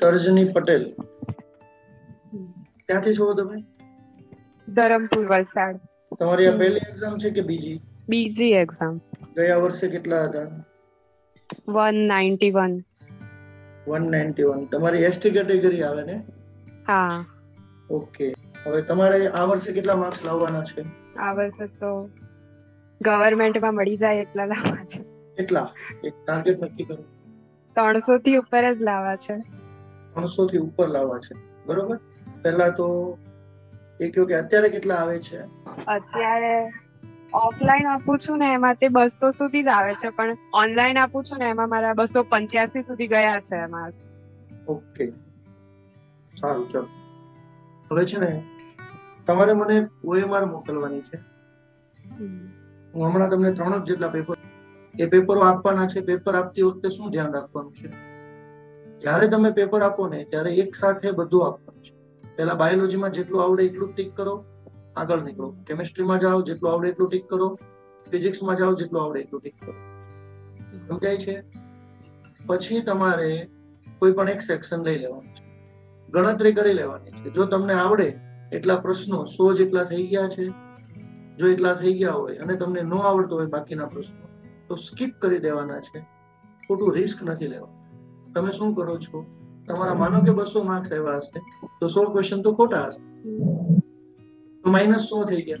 તર્જની પટેલ. ક્યાંથી છો તમે? ધરમપુર વલસાડ. તમારી આ પહેલી એક્ઝામ છે કે બીજી? બીજી એક્ઝામ ગયા વર્ષે કેટલા હતા? One ninety one. One ninety one. તમારી એસટી કેટેગરી આવે ને? હા. ઓકે. હવે તમારે આ વર્ષે કેટલા માર્ક્સ લાવવાના છે? આ વર્ષે તો ગવર્મેન્ટમાં મળી જાય એટલા લાવવા છે. કેટલા? એક ટાર્ગેટ નક્કી કરો. ત્રણસો થી ઉપર જ લાવવા છે. ત્રણસો થી ઉપર લાવવા છે. બરોબર? પહેલા તો એ કહો કે અત્યારે કેટલા આવે છે? અત્યારે ઓફલાઈન આપું છું ને એમાં તે બસો સુધી જ આવે છે પણ ઓનલાઈન આપું છું ને એમાં મારા બસો પંચ્યાસી સુધી ગયા છે એમાં ઓકે. સારું ચલો. હવે છે ને તમારે મને ઓએમઆર મોકલવાની છે. હું હમણાં તમને ત્રણ જ જેટલા પેપર એ પેપરો આપવાના છે, પેપર આપતી વખતે શું ધ્યાન રાખવાનું છે? જ્યારે તમે પેપર આપો ને, ત્યારે એક સાથે બધું આપવાનું છે. પહેલા બાયોલોજીમાં જેટલું આવડે એટલું ટીક કરો, આગળ નીકળો. કેમિસ્ટ્રીમાં જાઓ, જેટલું આવડે એટલું ટીક કરો. ફિઝિક્સમાં જાઓ, જેટલું આવડે એટલું ટીક કરો. સમજાય છે? પછી તમારે કોઈ પણ એક સેક્શન લઈ લેવાનું છે. ગણતરી કરી લેવાની છે. જો તમને આવડે એટલા પ્રશ્નો, સો જેટલા થઈ ગયા છે, જો એટલા થઈ ગયા હોય અને તમને ન આવડતો હોય બાકીના પ્રશ્નો તો સ્કીપ કરી દેવાના છે. ખોટું રિસ્ક નથી લેવાનું તમે શું કરો છો? તમારા માનો કે બસો માર્ક્સ આવ્યા હશે, તો સો ક્વેશ્ચન તો ખોટા હશે. તો માઇનસ સો થઈ ગયા.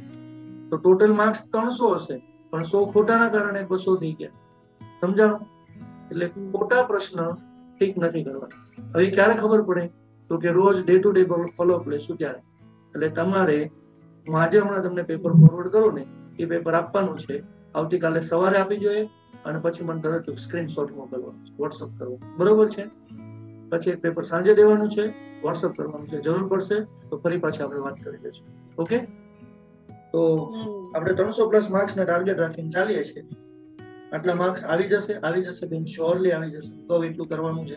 તો ટોટલ માર્ક્સ ત્રણસો હશે, પણ સો ખોટાના કારણે બસો થઈ ગયા. સમજાણો? એટલે ખોટા પ્રશ્ન ઠીક નથી કરવાના. હવે ક્યારે ખબર પડે? તો કે રોજ ડે ટુ ડે ફોલોઅપ લેશું ત્યારે એટલે તમારે, હું આજે હમણાં તમને પેપર ફોરવર્ડ કરું ને, એ પેપર આપવાનું છે. આવતીકાલે સવારે આપી જોઈએ અને પછી મને તરત સ્ક્રીનશોટ મોકલવાનું છે વોટ્સઅપ કરવો બરોબર છે? પછી એક પેપર સાંજે દેવાનું છે વોટ્સઅપ કરવાનું છે. જરૂર પડશે તો ફરી પાછી આપણે વાત કરી લઈશું. ઓકે? તો આપણે ત્રણસો પ્લસ માર્ક્સ ને ટાર્ગેટ રાખીને ચાલીએ છીએ. આટલા માર્ક્સ આવી જશે આવી જશે બેન શ્યોરલી આવી જશે. તો એટલું કરવાનું છે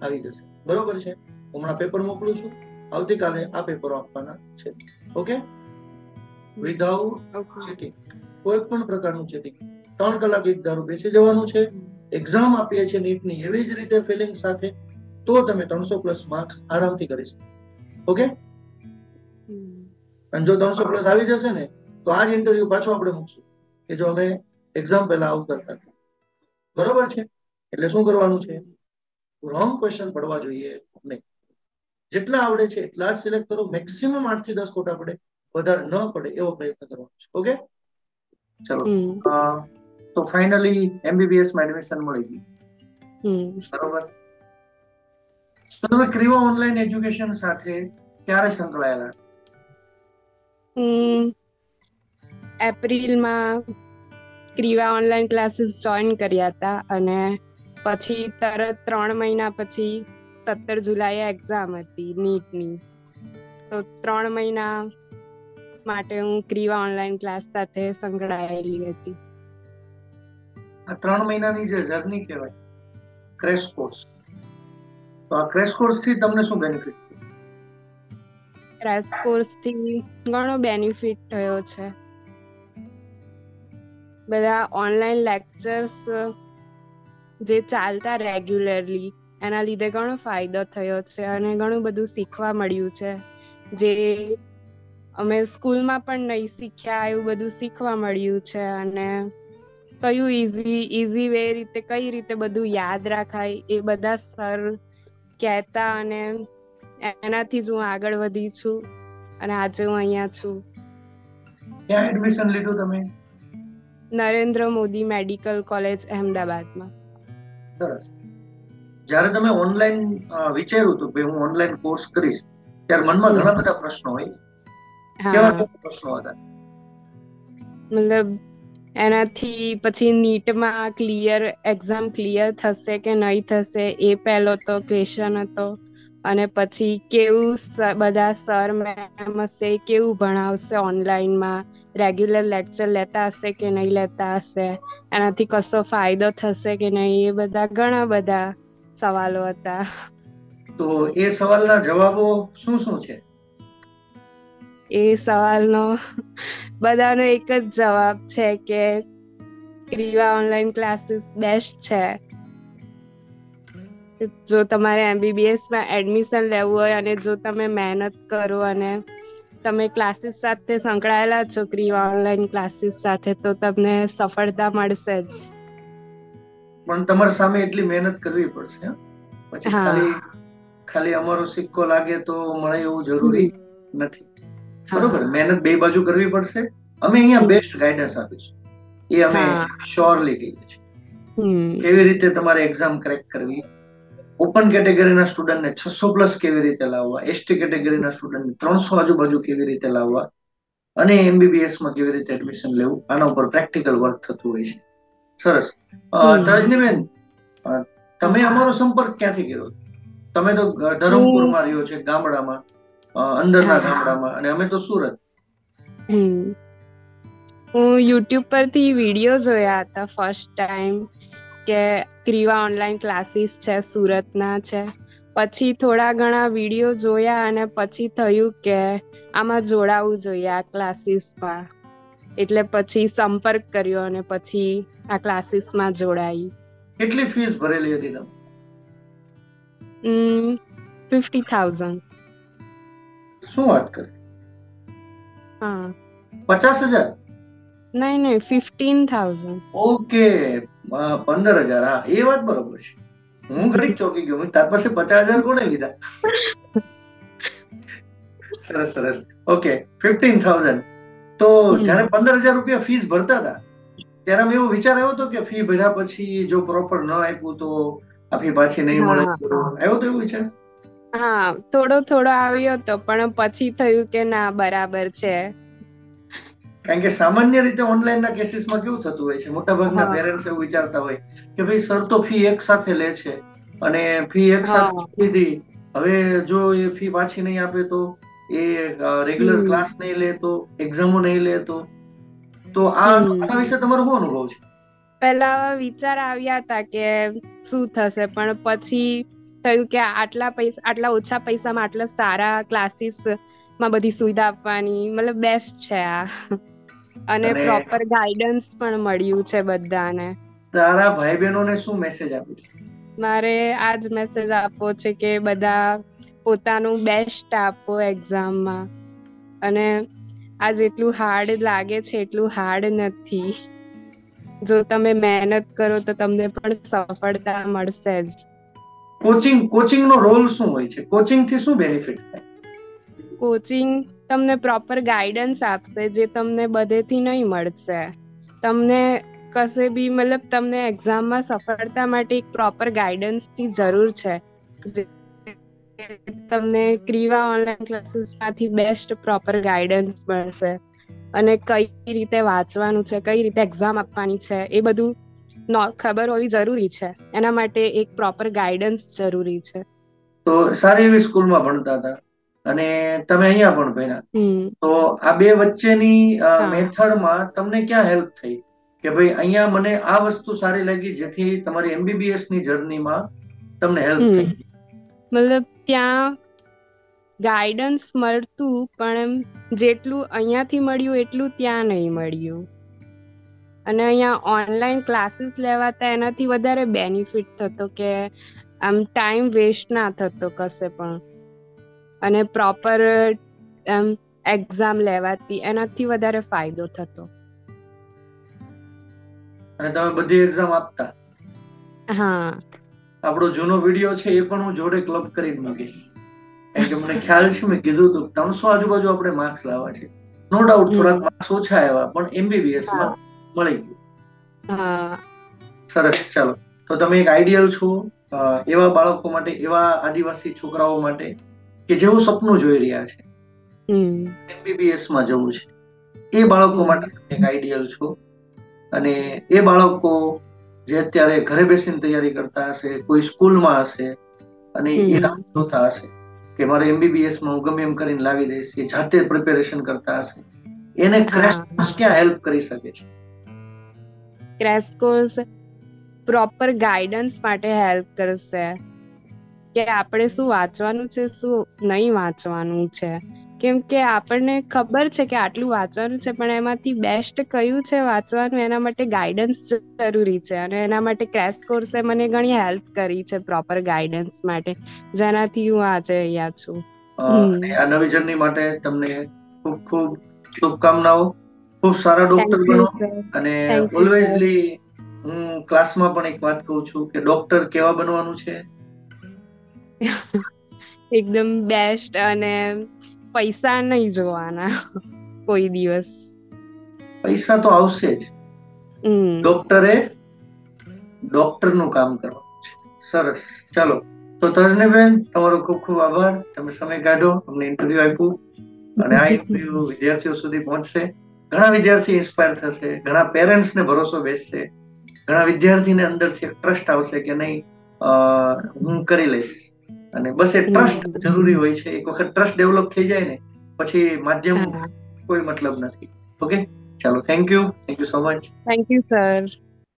આવી જશે. બરોબર છે? હમણાં પેપર મોકલું છું. આવતીકાલે આ પેપરો આપવાના છે. ઓકે? વિધાઉટ ચીટિંગ કોઈ પણ પ્રકારનું ચીટિંગ ત્રણ કલાક એક ધારું બેસી જવાનું છે. એક્ઝામ આપીએ છીએ નીટની. એવી જ રીતે ફિલિંગ સાથે તો તમે ત્રણસો પ્લસ માર્ક્સ આરામથી કરી શકો. ઓકે અને જો ત્રણસો પ્લસ આવી જશે ને તો આ જ ઇન્ટરવ્યુ પાછો આપણે મૂકશું કે જો અમે એક્ઝામ પહેલા આવું કરતા બરોબર છે? એટલે શું કરવાનું છે? રોંગ ક્વેશ્ચન પડવા જોઈએ નહીં. જેટલા આવડે છે એટલા જ સિલેક્ટ કરો. મેક્સિમમ આઠથી દસ ખોટા પડે. વધારે ન પડે એવો પ્રયત્ન કરવાનો છે. ઓકે ચલો. તો ફાઇનલી એમબીબીએસમાં એડમિશન મળી ગયું. બરોબર? તો તમે ક્રિવા ઓનલાઈન એજ્યુકેશન સાથે ક્યારે સંકળાયેલા? એપ્રિલમાં ક્રિવા ઓનલાઈન ક્લાસીસ જોઈન કર્યા હતા અને પછી તરત ત્રણ મહિના પછી સત્તર જુલાઈએ એક્ઝામ હતી નીટની. તો ત્રણ મહિના માટે હું ક્રિવા ઓનલાઈન ક્લાસ સાથે સંકળાયેલી હતી. આ ત્રણ મહિનાની જે જર્ની કહેવાય ક્રેશ કોર્સ. તો આ ક્રેશ કોર્સથી તમને શું બેનિફિટ ક્રેશ કોર્સથી ઘણો બેનિફિટ થયો છે. બધા ઓનલાઈન લેક્ચર્સ જે ચાલતા રેગ્યુલરલી એના લીધે ઘણો ફાયદો થયો છે અને ઘણું બધું શીખવા મળ્યું છે. જે અમે સ્કૂલમાં પણ નહીં શીખ્યા એવું બધું શીખવા મળ્યું છે અને કયું ઇઝી ઇઝી વે રીતે કઈ રીતે બધું યાદ રાખાય એ બધા સર કહેતા અને એનાથી જ હું આગળ વધી છું અને આજે હું અહીંયા છું. ક્યાં એડમિશન લીધું તમે? નરેન્દ્ર મોદી મેડિકલ કોલેજ અહેમદાબાદમાં. સરસ. જ્યારે તમે ઓનલાઈન વિચાર્યું હતું કે હું ઓનલાઈન કોર્સ કરીશ ત્યારે મનમાં ઘણા બધા પ્રશ્નો હોય. કેવા પ્રશ્નો હતા? મતલબ એનાથી પછી નીટમાં ક્લિયર એક્ઝામ ક્લિયર થશે કે નહીં થશે એ પહેલો તો ક્વેશ્ચન હતો. અને પછી કેવું બધા સર મેમ હશે કેવું ભણાવશે ઓનલાઈનમાં રેગ્યુલર લેક્ચર લેતા હશે કે નહીં લેતા હશે? એનાથી કશો ફાયદો થશે કે નહીં? એ બધા ઘણા બધા સવાલો હતા. તો એ સવાલના જવાબો શું શું છે? એ સવાલનો બધાનો એક જ જવાબ છે કે ક્રિવા ઓનલાઈન ક્લાસીસ બેસ્ટ છે. જો તમારે એમબીબીએસમાં એડમિશન લેવું હોય અને જો તમે મહેનત કરો અને તમે ક્લાસીસ સાથે સંકળાયેલા છો ક્રિવા ઓનલાઈન ક્લાસીસ સાથે તો તમને સફળતા મળશે જ. પણ તમારે સામે એટલી મહેનત કરવી પડશે પછી ખાલી ખાલી અમારો સિક્કો લાગે તો મળે એવું જરૂરી નથી. બરોબર મહેનત બે બાજુ કરવી પડશે. અમે અહીંયા બેસ્ટ ગાઈડન્સ આપીશું એ અમે શ્યોરલી કહીએ છીએ. કેવી રીતે તમારે એક્ઝામ ક્રેક કરવી? ઓપન કેટેગરીના સ્ટુડન્ટને છસો પ્લસ કેવી રીતે લાવવા? એસટી કેટેગરીના સ્ટુડન્ટને ત્રણસો આજુબાજુ કેવી રીતે લાવવા? અને એમબીબીએસમાં કેવી રીતે એડમિશન લેવું? આના ઉપર પ્રેક્ટિકલ વર્ક થતું હોય છે. સરસ. તરજનીબેન તમે અમારો સંપર્ક ક્યાંથી કર્યો? તમે તો ધરમપુરમાં રહ્યો છે ગામડામાં. અંદરના ગામડામાં. અને અમે તો સુરત. હું યુટ્યુબ પરથી વીડિયો જોયા હતા ફર્સ્ટ ટાઈમ કે ક્રીવા ઓનલાઈન ક્લાસીસ છે સુરતના છે. પછી થોડા ઘણા વીડિયો જોયા અને પછી થયું કે આમાં જોડાવું જોઈએ આ ક્લાસીસમાં. એટલે પછી સંપર્ક કર્યો અને પછી આ ક્લાસીસમાં જોડાઈ. કેટલી ફીસ ભરેલી હતી તમે? Fifty thousand. શું વાત કરે? હા. પચાસ હજાર? નહીં નહીં ફિફ્ટીન થાઉઝન્ડ ઓકે પંદર હજાર હા એ વાત બરોબર છે. હું ઘડી ચોકી ગયો. તાર પાસે પચાસ હજાર કોને લીધા? સરસ સરસ. ઓકે ફિફ્ટીન થાઉઝન્ડ તો જયારે પંદર હજાર રૂપિયા ફીસ ભરતા હતા ત્યારે મેં એવો વિચાર આવ્યો હતો કે ફી ભર્યા પછી જો પ્રોપર ન આપ્યું તો આપી પાછી નહીં મળે. આવ્યો તો એવું વિચાર? હા થોડો થોડો આવ્યો તો પણ પછી થયું કે ના બરાબર છે. કારણ કે સામાન્ય રીતે ઓનલાઈન ના કેસીસમાં કેવું થતું હોય છે? મોટા ભાગના પેરેન્ટ્સ એવું વિચારતા હોય કે ભાઈ સર તો ફી એક સાથે લે છે અને ફી એક સાથે લીધી. હવે જો એ ફી પાછી નહીં આપે તો એ રેગ્યુલર ક્લાસ નહીં લે તો એક્ઝામો નહીં લે તો. તો આ આના વિશે તમારો શું અનુભવ છે? પહેલા વિચાર આવ્યા હતા કે શું થશે પણ પછી થયું કે આટલા પૈસા આટલા ઓછા પૈસામાં આટલા સારા ક્લાસીસમાં બધી સુવિધા આપવાની મતલબ બેસ્ટ છે આ. અને પ્રોપર ગાઈડન્સ પણ મળ્યું છે બધાને. તારા ભાઈ બહેનોને શું મેસેજ આપીશ મારે આજ મેસેજ આપવો છે કે બધા પોતાનું બેસ્ટ આપો એક્ઝામમાં અને આ જેટલું હાર્ડ લાગે છે એટલું હાર્ડ નથી. જો તમે મહેનત કરો તો તમને પણ સફળતા મળશે જ. કોચિંગ કોચિંગનો રોલ શું હોય છે? કોચિંગથી શું બેનિફિટ થાય? કોચિંગ તમને પ્રોપર ગાઈડન્સ આપશે, જે તમને બધેથી નહીં મળશે. તમને કશે બી મતલબ તમને એક્ઝામમાં સફળતા માટે એક પ્રોપર ગાઈડન્સની જરૂર છે. તમને ક્રીવા ઓનલાઈન ક્લાસીસમાંથી બેસ્ટ પ્રોપર ગાઈડન્સ મળશે. અને કઈ રીતે વાંચવાનું છે, કઈ રીતે એક્ઝામ આપવાની છે, એ બધું ખબર હોવી જરૂરી છે. એના માટે એક પ્રોપર ગાઈડન્સ જરૂરી છે. તો સારી એવી સ્કૂલમાં ભણતા હતા. અને તમે અહીંયા પણ ભણ્યા. તો આ બે વચ્ચેની મેથડમાં તમને ક્યાં હેલ્પ થઈ? કે ભાઈ અહીંયા મને આ વસ્તુ સારી લાગી જેથી તમારી એમબીબીએસની જર્નીમાં તમને હેલ્પ થઈ. મતલબ ત્યાં ગાઈડન્સ મળતું પણ એમ જેટલું અહીંયાથી મળ્યું એટલું ત્યાં નહીં મળ્યું. અને અહીંયા ઓનલાઈન ક્લાસીસ લેવાતા એનાથી વધારે બેનિફિટ થતો કે આમ ટાઈમ વેસ્ટ ના થતો કશે પણ. અને પ્રોપર એમ એક્ઝામ લેવાતી એનાથી વધારે ફાયદો થતો. અને તમે બધી એક્ઝામ આપતા? હા. આપણો જૂનો વીડિયો છે એ પણ હું જોડે ક્લબ કરી મૂકીશ. કારણ કે મને ખ્યાલ છે મેં કીધું હતું ત્રણસો આજુબાજુ આપણે માર્ક્સ લાવવા છે. નો ડાઉટ થોડાક માર્ક્સ ઓછા આવ્યા પણ એમબીબીએસમાં મળી ગયું. સરસ ચાલો. તો તમે એક આઈડિયલ છો એવા બાળકો માટે એવા આદિવાસી છોકરાઓ માટે કે જેવું સપનું જોઈ રહ્યા છે. એમબીબીએસમાં જવું છે. એ બાળકો માટે એક આઈડિયલ છો. અને એ બાળકો જે અત્યારે ઘરે બેસીને તૈયારી કરતા હશે કોઈ સ્કૂલમાં હશે અને એ રાહ જોતા હશે કે મારે એમબીબીએસમાં હું ગમે એમ કરીને લાવી દઈશ એ જાતે પ્રિપેરેશન કરતા હશે. એને ક્રેશ ક્યાં હેલ્પ કરી શકે છે? ક્રેશ કોર્સ પ્રોપર ગાઈડન્સ માટે હેલ્પ કરશે. કે આપણે શું વાંચવાનું છે, શું નહીં વાંચવાનું છે. કેમ કે આપણને ખબર છે કે આટલું વાંચવાનું છે, પણ એમાંથી બેસ્ટ કયું છે વાંચવાનું, એના માટે ગાઈડન્સ જરૂરી છે. અને એના માટે ક્રેશ કોર્સે મને ઘણી હેલ્પ કરી છે પ્રોપર ગાઈડન્સ માટે. જેનાથી હું આજે અહીંયા છું. આ નવી જર્ની માટે તમને ખૂબ ખૂબ શુભકામનાઓ. ખૂબ સારા ડોક્ટર બનો અને ઓલવેઝલી હું ક્લાસમાં પણ એક વાત કહું છું કે ડોક્ટર કેવા બનવાનું છે? એકદમ બેસ્ટ અને પૈસા નહીં જોવાના કોઈ દિવસ. પૈસા તો આવશે જ. ડોક્ટરે ડોક્ટરનું કામ કરવાનું છે. સરસ. ચાલો. તો તજનેબેન તમારો ખૂબ ખૂબ આભાર. તમે સમય કાઢો. અમને ઇન્ટરવ્યુ આપ્યું. અને આ ઇન્ટરવ્યુ વિદ્યાર્થીઓ સુધી પહોંચશે. ઘણા વિદ્યાર્થી ઇન્સ્પાયર થશે ઘણા પેરેન્ટ્સ ને ભરોસો બેસશે ઘણા વિદ્યાર્થીને અંદરથી ટ્રસ્ટ આવશે કે નહીં હું કરી લઈશ. અને બસ એ ટ્રસ્ટ જરૂરી હોય છે. એક વખત ટ્રસ્ટ ડેવલપ થઈ જાય ને પછી માધ્યમ કોઈ મતલબ નથી. ઓકે ચાલો thank you thank you so much thank you sir